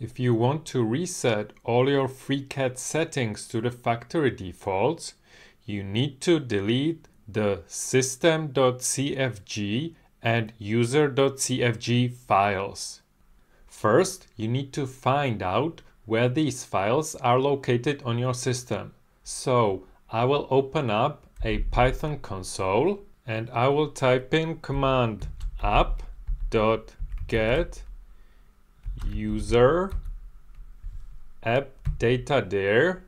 If you want to reset all your FreeCAD settings to the factory defaults, you need to delete the system.cfg and user.cfg files. First, you need to find out where these files are located on your system. So I will open up a Python console and I will type in command app.get user app data dir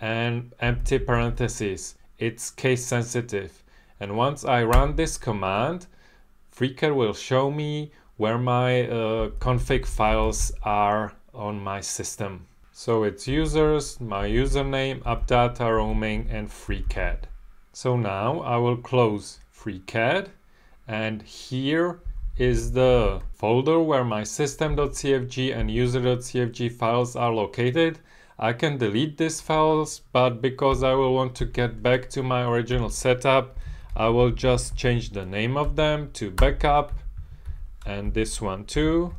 and empty parentheses. It's case sensitive. And once I run this command, FreeCAD will show me where my uh, config files are on my system. So it's users, my username, appdata roaming and FreeCAD. So now I will close FreeCAD and here is the folder where my system.cfg and user.cfg files are located. I can delete these files, but because I will want to get back to my original setup, I will just change the name of them to backup and this one too.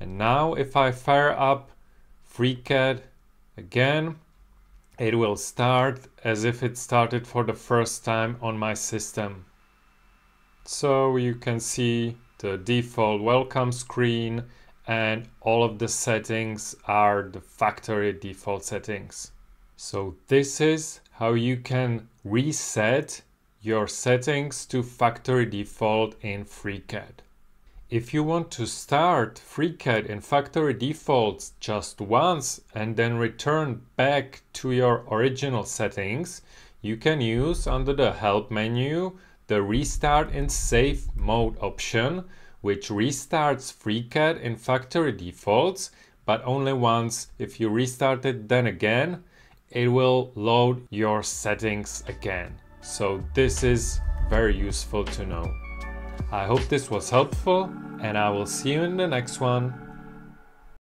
And now if I fire up FreeCAD again, it will start as if it started for the first time on my system. So you can see the default welcome screen and all of the settings are the factory default settings. So this is how you can reset your settings to factory default in FreeCAD. If you want to start FreeCAD in factory defaults just once and then return back to your original settings, you can use under the help menu the Restart in Safe Mode option, which restarts FreeCAD in factory defaults, but only once. If you restart it then again, it will load your settings again. So this is very useful to know. I hope this was helpful and I will see you in the next one.